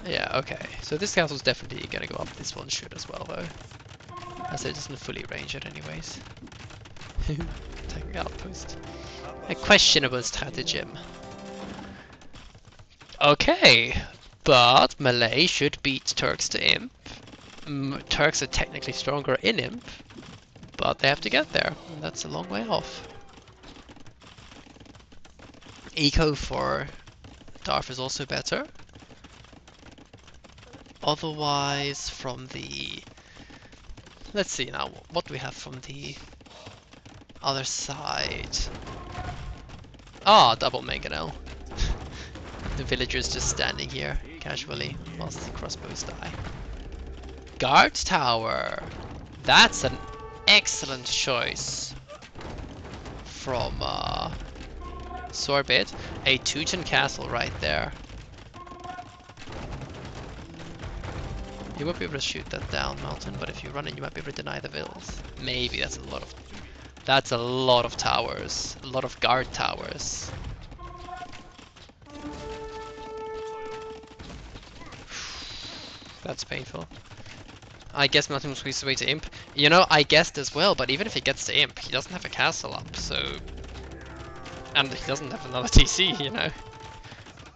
Yeah, okay. So this castle's definitely gonna go up. This one should as well, though. As it doesn't fully range it anyways. Taking outpost. A questionable stratagem. Okay, but Malay should beat Turks to Imp. Mm, Turks are technically stronger in Imp, but they have to get there. That's a long way off. Eco for Darf is also better. Otherwise, from the... Let's see now, what we have from the other side? Ah, double Mangonel. the villagers just standing here, casually, whilst the crossbows die. Guard Tower! That's an excellent choice from uh, Sorbet. A Teuton castle right there. You won't be able to shoot that down, Mountain, but if you run in, you might be able to deny the vills. Maybe that's a lot of... That's a lot of towers. A lot of guard towers. That's painful. I guess Mountain will squeeze his way to Imp. You know, I guessed as well, but even if he gets to Imp, he doesn't have a castle up, so... And he doesn't have another TC, you know?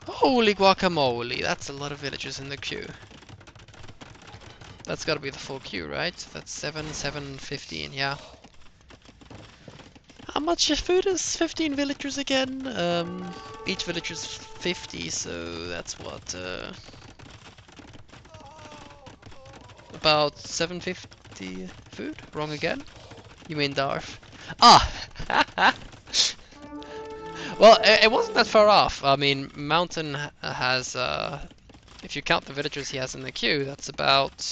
Holy guacamole, that's a lot of villagers in the queue. That's gotta be the full queue, right? That's 7, 7, 15, yeah. Much food is 15 villagers again? Um, each villager's 50, so that's what, uh, about 750 food? Wrong again? You mean Darf? Ah! well, it, it wasn't that far off. I mean, Mountain has, uh, if you count the villagers he has in the queue, that's about,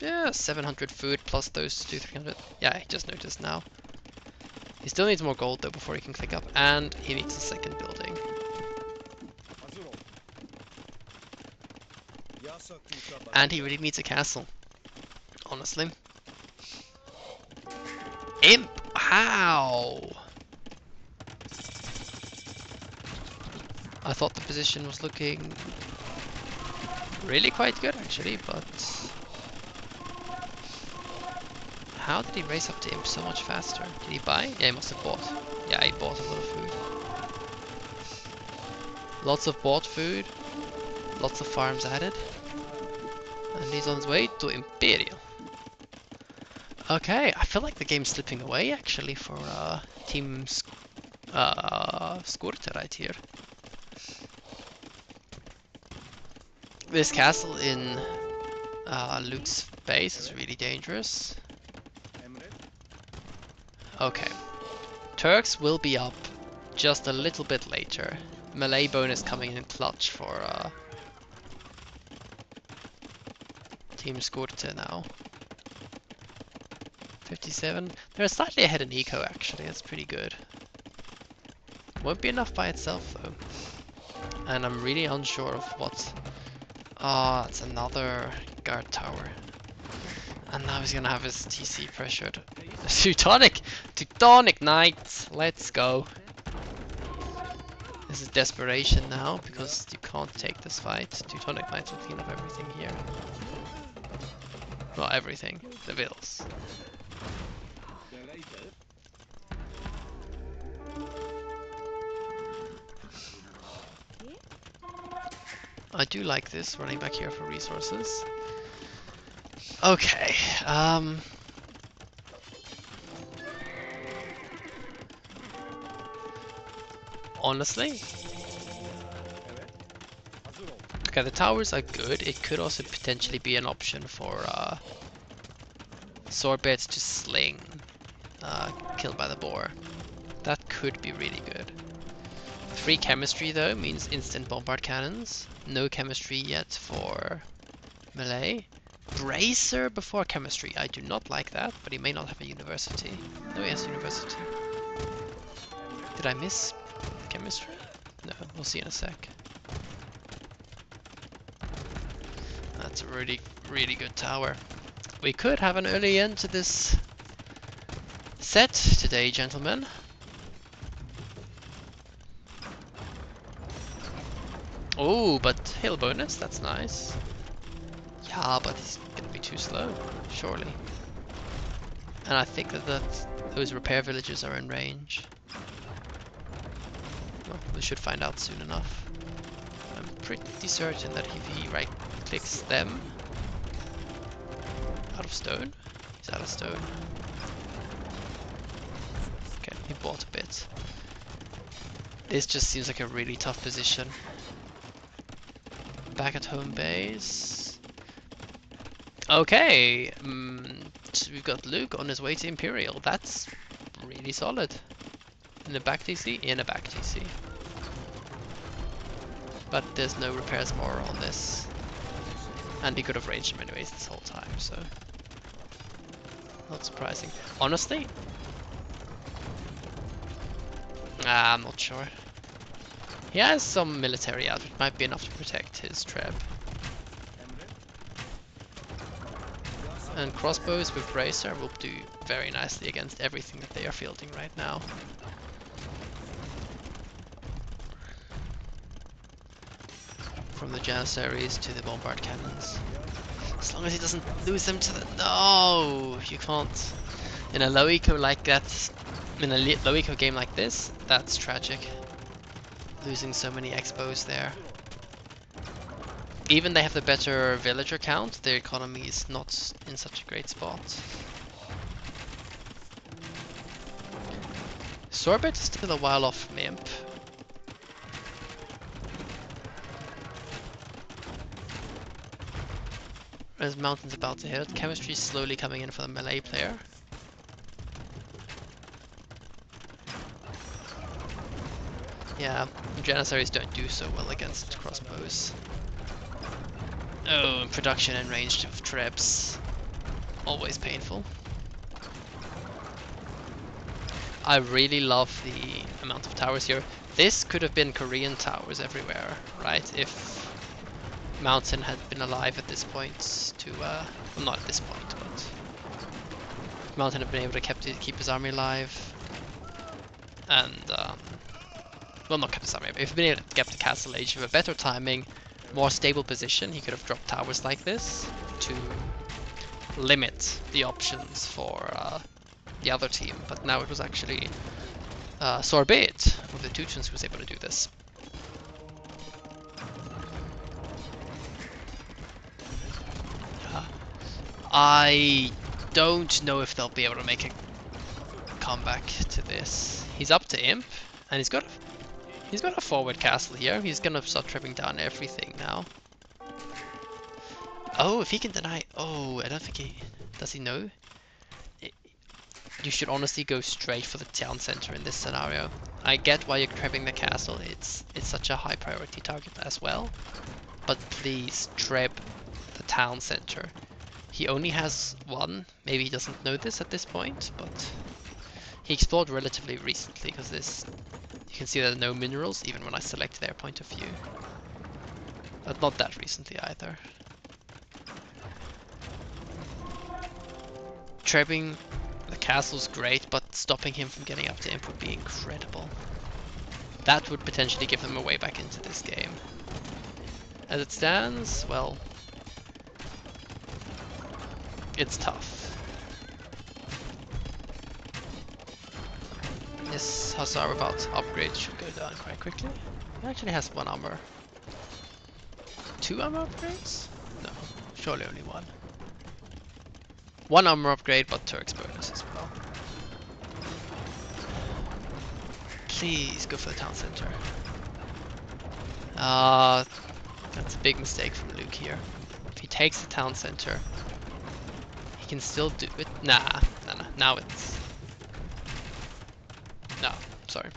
yeah, 700 food plus those two, 300. Yeah, I just noticed now. He still needs more gold though before he can click up, and he needs a second building. And he really needs a castle. Honestly. Imp! How? I thought the position was looking really quite good actually, but how did he race up to Imp so much faster? Did he buy? Yeah, he must have bought. Yeah, he bought a lot of food. Lots of bought food, lots of farms added. And he's on his way to Imperial. Okay, I feel like the game's slipping away actually for uh, Team Sk uh, right here. This castle in uh, Luke's base is really dangerous. Okay. Turks will be up just a little bit later. Malay bonus coming in clutch for uh, Team Skurte now. 57. They're slightly ahead in eco actually, that's pretty good. Won't be enough by itself though. And I'm really unsure of what... Ah, oh, it's another guard tower. And now he's gonna have his TC pressured. Teutonic! Teutonic Knight! Let's go. This is desperation now, because you can't take this fight. Teutonic Knights will clean up everything here. Well, everything. The vills. I do like this, running back here for resources. Okay, um... Honestly? Okay, the towers are good. It could also potentially be an option for uh, Swordbeards to sling uh, killed by the boar. That could be really good. Free chemistry though means instant bombard cannons. No chemistry yet for Malay. Bracer before chemistry. I do not like that, but he may not have a university. No, he has university. Did I miss chemistry? No, we'll see in a sec. That's a really, really good tower. We could have an early end to this set today, gentlemen. Oh, but hill bonus, that's nice. Yeah, but he's gonna be too slow, surely. And I think that, that those repair villages are in range. We should find out soon enough. I'm pretty certain that if he right clicks them... Out of stone? He's out of stone. Okay, he bought a bit. This just seems like a really tough position. Back at home base. Okay, mm, so we've got Luke on his way to Imperial. That's really solid. In a back TC? In a back TC. But there's no repairs more on this. And he could have ranged him anyways this whole time, so... Not surprising. Honestly? Ah, I'm not sure. He has some military out, it might be enough to protect his trap. And crossbows with Bracer will do very nicely against everything that they are fielding right now. From the Janissaries to the Bombard Cannons. As long as he doesn't lose them to the... No! You can't. In a low eco like that, in a low eco game like this, that's tragic. losing so many expos there. Even they have the better villager count, their economy is not in such a great spot. Sorbet is still a while off from As Mountain's about to hit, Chemistry is slowly coming in for the Malay player. Yeah, Janissaries don't do so well against crossbows. Oh, production and range of traps. Always painful. I really love the amount of towers here. This could have been Korean towers everywhere, right? If Mountain had been alive at this point to, uh, well not at this point, but Mountain had been able to kept keep his army alive. And, um, well not kept his army, but if he'd been able to get the castle age with a better timing, more stable position, he could have dropped towers like this to limit the options for uh, the other team. But now it was actually uh, Sorbet with the Teutones who was able to do this. I don't know if they'll be able to make a comeback to this. He's up to Imp, and he's got He's got a forward castle here. He's gonna start tripping down everything now. Oh, if he can deny... Oh, I don't think he... Does he know? You should honestly go straight for the town center in this scenario. I get why you're tripping the castle. It's it's such a high priority target as well. But please trip the town center. He only has one. Maybe he doesn't know this at this point, but he explored relatively recently because this you can see there are no minerals even when I select their point of view. But not that recently either. Trapping the castle's great, but stopping him from getting up to imp would be incredible. That would potentially give them a way back into this game. As it stands, well, it's tough. This Hussar without upgrade should go down quite quickly. He actually has one armor. Two armor upgrades? No, surely only one. One armor upgrade, but Turks bonus as well. Please go for the town center. Uh, that's a big mistake from Luke here. If he takes the town center, can still do it. Nah, nah, nah. Now it's no, sorry.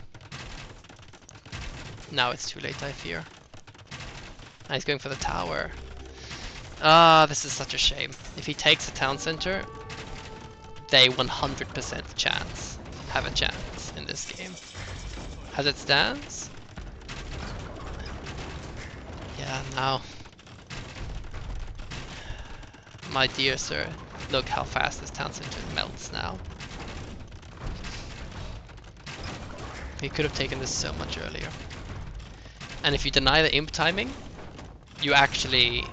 Now it's too late, I fear. Now he's going for the tower. Ah, this is such a shame. If he takes the town center, they 100% chance have a chance in this game. As it stands, yeah, now, my dear sir, look how fast this town center melts now. He could have taken this so much earlier. And if you deny the imp timing, you actually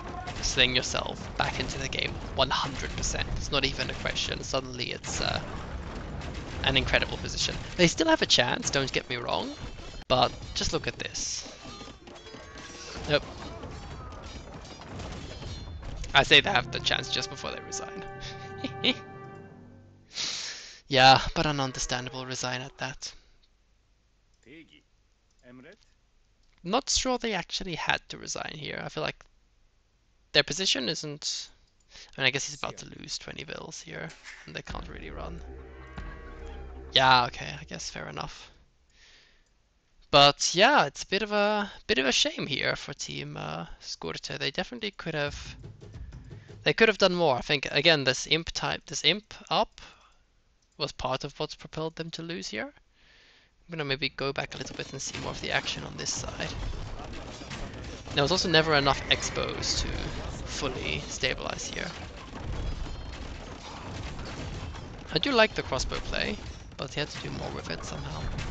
sling yourself back into the game 100%. It's not even a question. Suddenly it's uh, an incredible position. They still have a chance, don't get me wrong, but just look at this. Nope. I say they have the chance just before they resign. Yeah, but an understandable resign at that. Not sure they actually had to resign here. I feel like their position isn't... I mean, I guess he's about to lose 20 vills here, and they can't really run. Yeah, okay, I guess fair enough. But yeah, it's a bit of a bit of a shame here for Team uh, Skurte. They definitely could have they could have done more. I think again this imp type, this imp up was part of what's propelled them to lose here. I'm gonna maybe go back a little bit and see more of the action on this side. There was also never enough expos to fully stabilize here. I do like the crossbow play, but he had to do more with it somehow.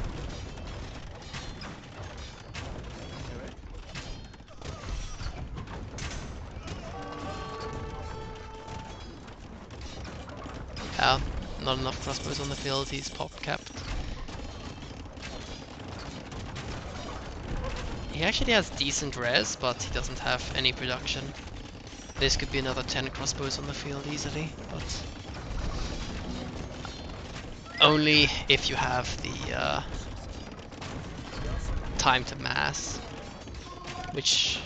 Not enough crossbows on the field, he's pop capped. He actually has decent res, but he doesn't have any production. This could be another 10 crossbows on the field easily, but only if you have the uh, time to mass, which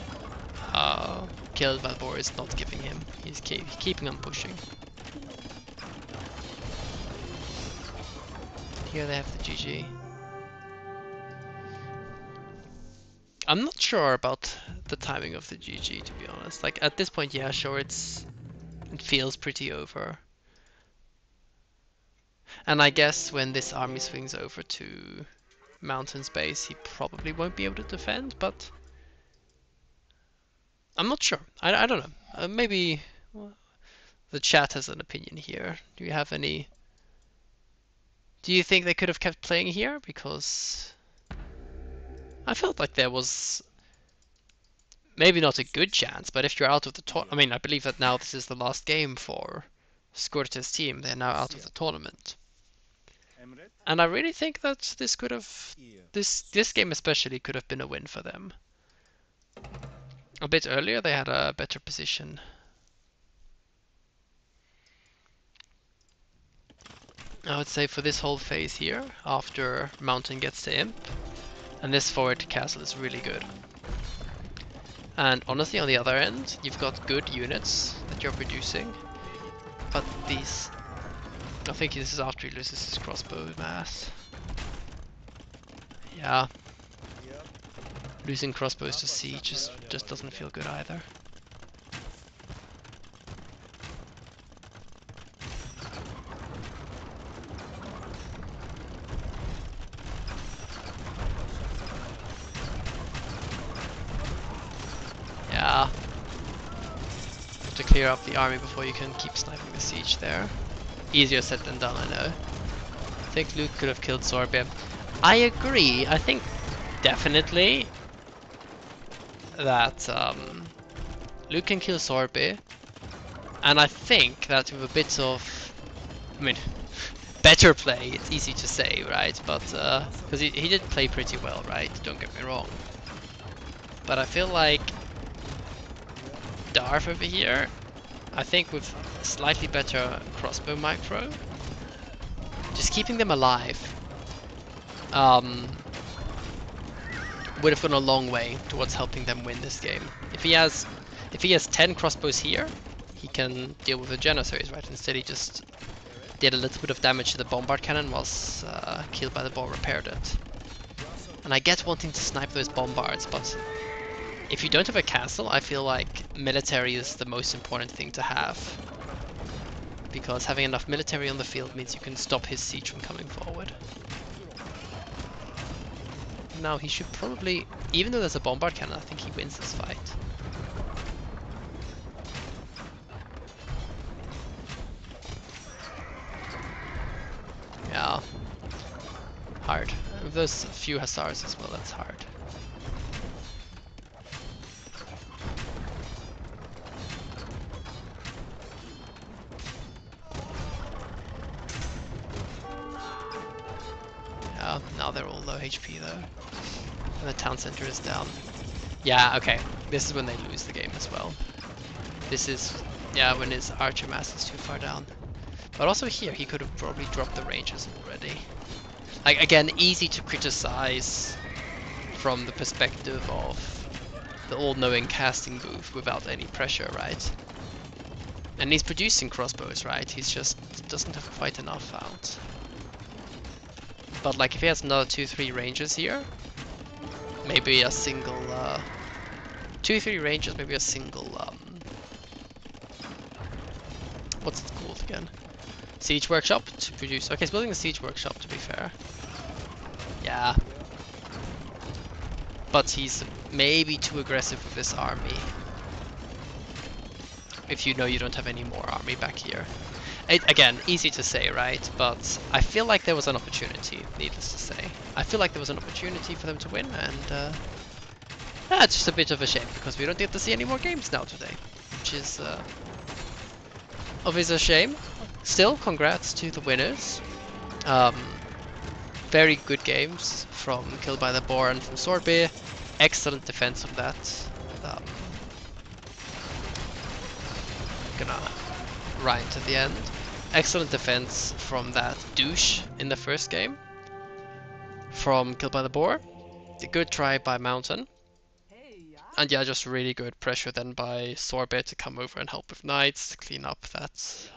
uh, Kill Valbor is not giving him. He's keep keeping on pushing. Here they have the GG. I'm not sure about the timing of the GG to be honest. Like at this point, yeah, sure, it's it feels pretty over. And I guess when this army swings over to Mountain's base, he probably won't be able to defend, but I'm not sure. I, I don't know. Uh, maybe the chat has an opinion here. Do you have any? Do you think they could have kept playing here? Because I felt like there was maybe not a good chance, but if you're out of the tournament, I mean, I believe that now this is the last game for Skurte's team. They're now out of the tournament. And I really think that this could have, this this game especially could have been a win for them. A bit earlier they had a better position. I would say for this whole phase here, after Mountain gets the Imp, and this forward castle is really good. And honestly, on the other end, you've got good units that you're producing, but these... I think this is after he loses his crossbow mass. Yeah, losing crossbows to siege just, just doesn't feel good either. Yeah. Have to clear up the army before you can keep sniping the siege there. Easier said than done, I know. I think Luke could have killed Sorbet. I agree. I think definitely that um, Luke can kill Sorby, and I think that with a bit of, I mean, better play, it's easy to say, right? But, because uh, he, he did play pretty well, right? Don't get me wrong. But I feel like Darth over here, I think with slightly better crossbow micro, just keeping them alive, um, would have gone a long way towards helping them win this game. If he has if he has 10 crossbows here, he can deal with the Janissaries, right? Instead he just did a little bit of damage to the bombard cannon whilst uh, killed by the boar repaired it. And I get wanting to snipe those bombards, but if you don't have a castle, I feel like military is the most important thing to have. Because having enough military on the field means you can stop his siege from coming forward now he should probably, even though there's a bombard cannon, I think he wins this fight. Yeah. Hard. Those few hussars as well, that's hard. HP though. And the town center is down. Yeah, okay. This is when they lose the game as well. This is, yeah, when his archer mass is too far down. But also here, he could have probably dropped the ranges already. Like, again, easy to criticize from the perspective of the all-knowing casting booth without any pressure, right? And he's producing crossbows, right? He's just doesn't have quite enough out. But like if he has another 2-3 ranges here, maybe a single, uh, two, three ranges, maybe a single, um, what's it called again? Siege workshop to produce. Okay, he's building a siege workshop to be fair. Yeah. But he's maybe too aggressive with this army. If you know you don't have any more army back here. It, again, easy to say, right? But I feel like there was an opportunity, needless to say. I feel like there was an opportunity for them to win, and uh, yeah, just a bit of a shame, because we don't get to see any more games now today. Which is uh, obviously a shame. Still, congrats to the winners. Um, very good games from Killed by the Boar and from Swordbear. excellent defense of that. Um, gonna right to the end. Excellent defense from that douche in the first game. From Killed by the Boar. A good try by Mountain. And yeah, just really good pressure then by Sorbet to come over and help with Knights to clean up that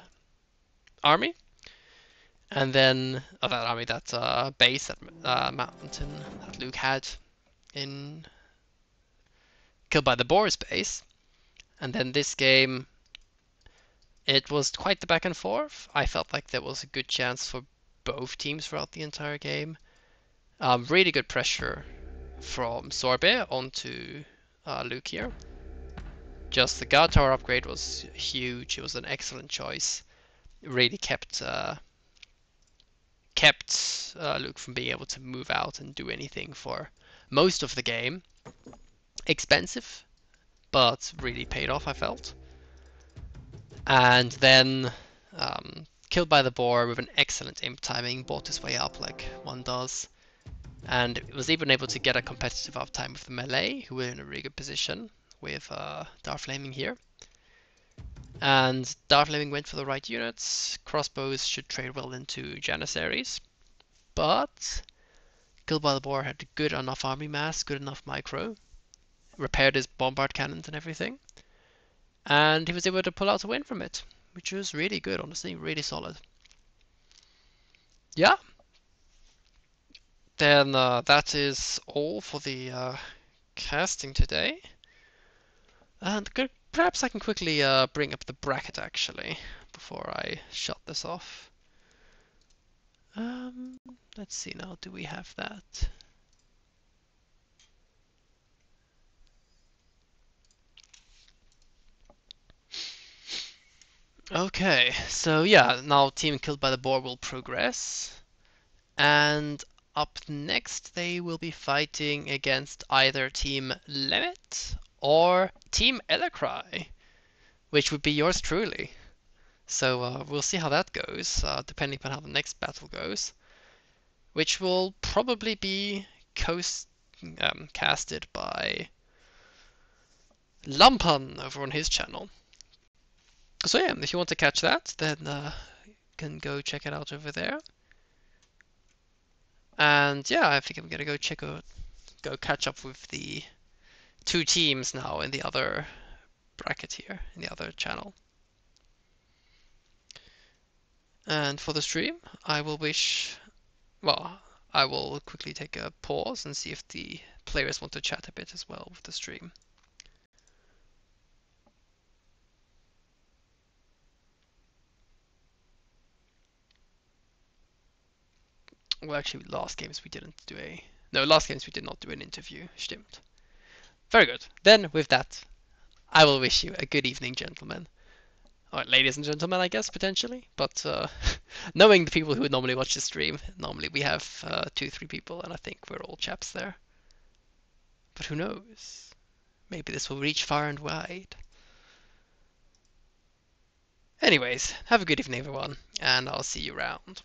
army. And then, oh, that army, that uh, base, that uh, mountain that Luke had in Killed by the Boar's base. And then this game, it was quite the back and forth. I felt like there was a good chance for both teams throughout the entire game. Um, really good pressure from Sorbet onto uh, Luke here. Just the guard tower upgrade was huge. It was an excellent choice. It really kept uh, kept uh, Luke from being able to move out and do anything for most of the game. Expensive, but really paid off. I felt. And then um, killed by the boar with an excellent imp timing, bought his way up like one does and was even able to get a competitive uptime with the melee, who were in a really good position with uh, Darflaming here. And Darflaming went for the right units. Crossbows should trade well into Janissaries. But Killed by the Boar had good enough army mass, good enough micro, repaired his bombard cannons and everything. And he was able to pull out a win from it, which was really good, honestly, really solid. Yeah, then uh, that is all for the uh, casting today. And good, perhaps I can quickly uh, bring up the bracket actually before I shut this off. Um, let's see now, do we have that? Okay, so yeah, now team killed by the boar will progress. And up next, they will be fighting against either Team Lemmet or Team Elacrai, which would be yours truly. So uh, we'll see how that goes, uh, depending on how the next battle goes, which will probably be coast um, casted by Lampan over on his channel. So yeah, if you want to catch that, then uh, you can go check it out over there. And yeah, I think I'm gonna go check out, go catch up with the two teams now in the other bracket here, in the other channel. And for the stream, I will wish, well, I will quickly take a pause and see if the players want to chat a bit as well with the stream. Well, actually, last games we didn't do a... No, last games we did not do an interview. Stimmt. Very good. Then, with that, I will wish you a good evening, gentlemen. Or ladies and gentlemen, I guess, potentially. But uh, knowing the people who would normally watch the stream, normally we have uh, two, three people, and I think we're all chaps there. But who knows? Maybe this will reach far and wide. Anyways, have a good evening, everyone, and I'll see you around.